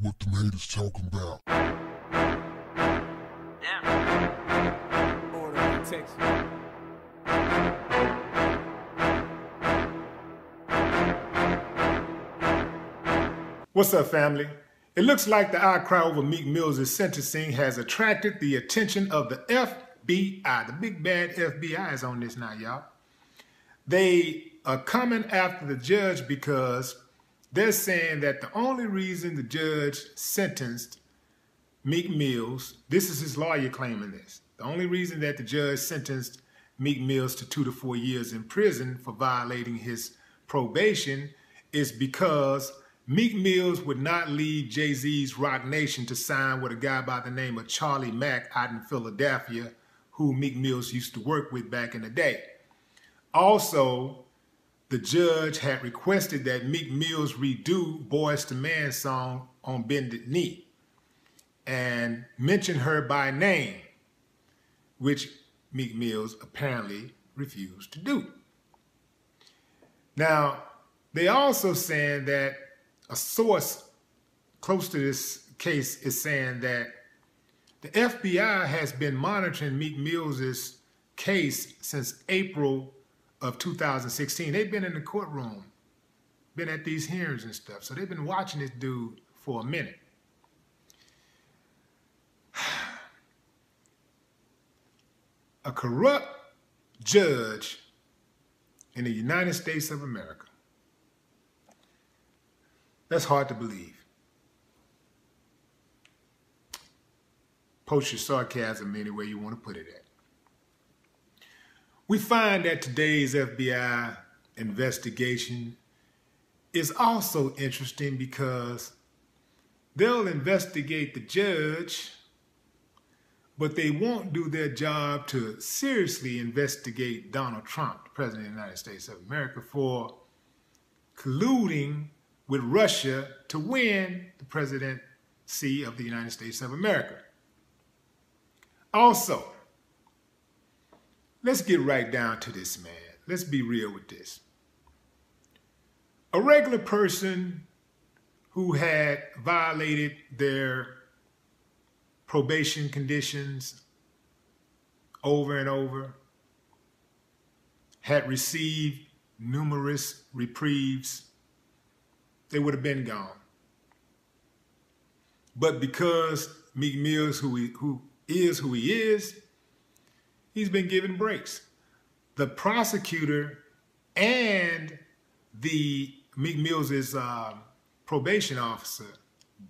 what the haters talking about. Yeah. Order protection. What's up, family? It looks like the outcry over Meek Mill's sentencing has attracted the attention of the FBI. The big bad FBI is on this now, y'all. They are coming after the judge because they're saying that the only reason the judge sentenced Meek Mills, this is his lawyer claiming this, the only reason that the judge sentenced Meek Mills to two to four years in prison for violating his probation is because Meek Mills would not leave Jay Z's Roc Nation to sign with a guy by the name of Charlie Mack out in Philadelphia, who Meek Mills used to work with back in the day. Also, the judge had requested that Meek Mills redo Boyz II Men song on Bended Knee and mention her by name, which Meek Mills apparently refused to do. Now, they also saying that a source close to this case is saying that the FBI has been monitoring Meek Mills's case since April of 2016. They've been in the courtroom, been at these hearings and stuff. So they've been watching this dude for a minute. A corrupt judge in the United States of America. That's hard to believe. Post your sarcasm any way you want to put it at. We find that today's FBI investigation is also interesting because they'll investigate the judge, but they won't do their job to seriously investigate Donald Trump, the President of the United States of America, for colluding with Russia to win the presidency of the United States of America. Also, Let's get right down to this, man. Let's be real with this. A regular person who had violated their probation conditions over and over, had received numerous reprieves, they would have been gone. But because Meek Mills, who, he, who is who he is, he's been given breaks. The prosecutor and the Meek Mills's uh, probation officer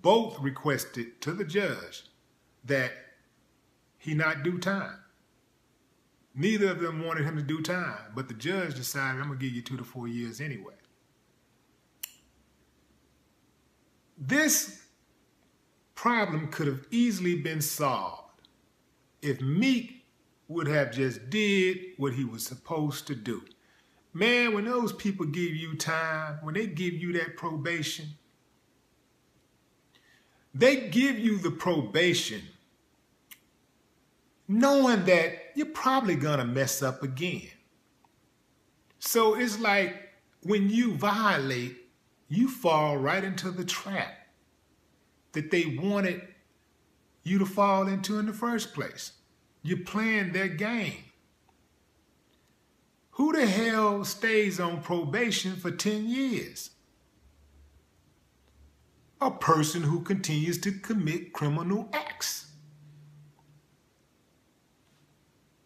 both requested to the judge that he not do time. Neither of them wanted him to do time, but the judge decided, I'm going to give you two to four years anyway. This problem could have easily been solved if Meek would have just did what he was supposed to do. Man, when those people give you time, when they give you that probation, they give you the probation knowing that you're probably gonna mess up again. So it's like when you violate, you fall right into the trap that they wanted you to fall into in the first place. You're playing their game. Who the hell stays on probation for 10 years? A person who continues to commit criminal acts.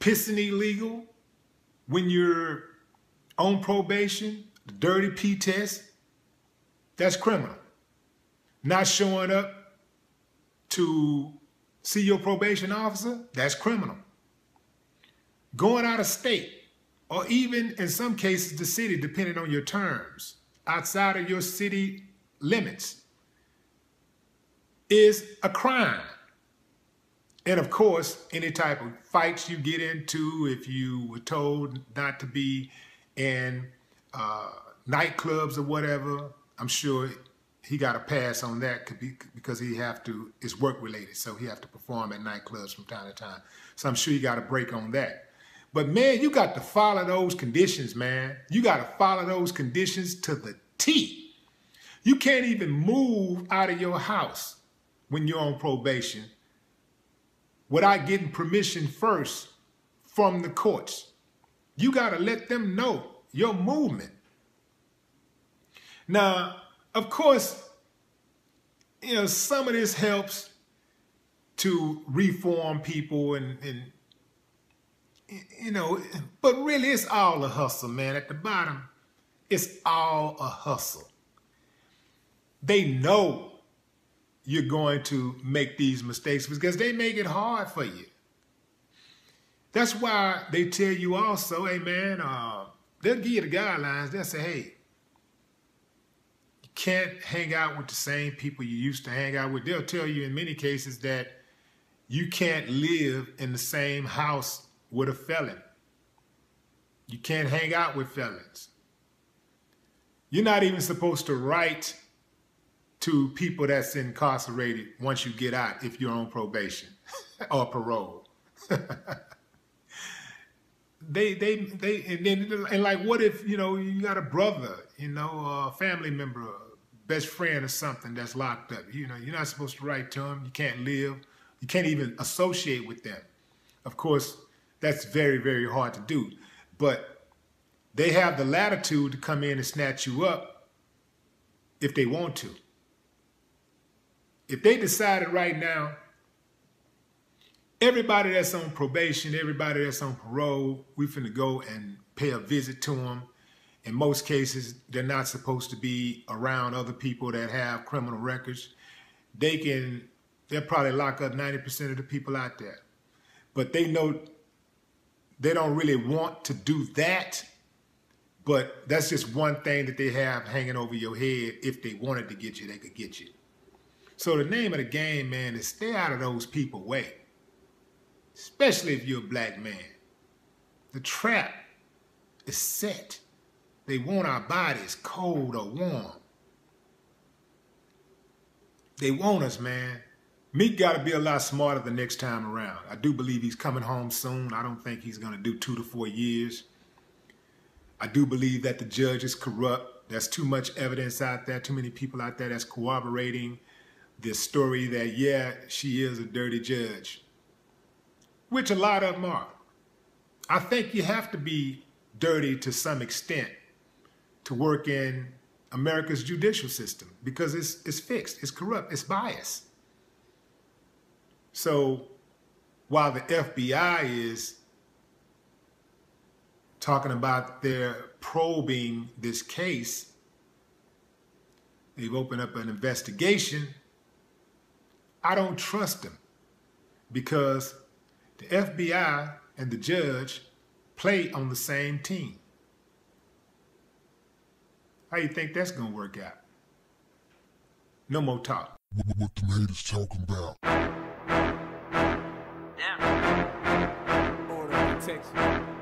Pissing illegal when you're on probation, the dirty P test, that's criminal. Not showing up to see your probation officer, that's criminal. Going out of state, or even in some cases the city, depending on your terms, outside of your city limits, is a crime. And of course, any type of fights you get into, if you were told not to be in uh, nightclubs or whatever, I'm sure he got a pass on that because he have to, it's work related. So he have to perform at nightclubs from time to time. So I'm sure you got a break on that. But man, you got to follow those conditions, man. You got to follow those conditions to the T. You can't even move out of your house when you're on probation without getting permission first from the courts. You got to let them know your movement. Now, of course, you know, some of this helps to reform people and, and you know, but really it's all a hustle, man. At the bottom, it's all a hustle. They know you're going to make these mistakes because they make it hard for you. That's why they tell you also, hey man, uh, they'll give you the guidelines. They'll say, hey, can't hang out with the same people you used to hang out with. They'll tell you in many cases that you can't live in the same house with a felon. You can't hang out with felons. You're not even supposed to write to people that's incarcerated once you get out if you're on probation or parole. they they they and then and like what if you know you got a brother, you know, a family member, best friend or something that's locked up. You know, you're not supposed to write to them. You can't live. You can't even associate with them. Of course, that's very very hard to do, but they have the latitude to come in and snatch you up if they want to if they decided right now, everybody that's on probation, everybody that's on parole, we finna go and pay a visit to them. In most cases, they're not supposed to be around other people that have criminal records. They can, they'll probably lock up 90% of the people out there. But they know they don't really want to do that. But that's just one thing that they have hanging over your head. If they wanted to get you, they could get you. So the name of the game, man, is stay out of those people way. Especially if you're a black man. The trap is set. They want our bodies cold or warm. They want us, man. Meek got to be a lot smarter the next time around. I do believe he's coming home soon. I don't think he's going to do two to four years. I do believe that the judge is corrupt. There's too much evidence out there, too many people out there that's corroborating this story that, yeah, she is a dirty judge, which a lot of them are. I think you have to be dirty to some extent to work in America's judicial system because it's, it's fixed, it's corrupt, it's biased. So while the FBI is talking about their probing this case, they've opened up an investigation I don't trust them because the FBI and the judge play on the same team. How you think that's gonna work out? No more talk. What, what the haters talking about? Damn. Order protection.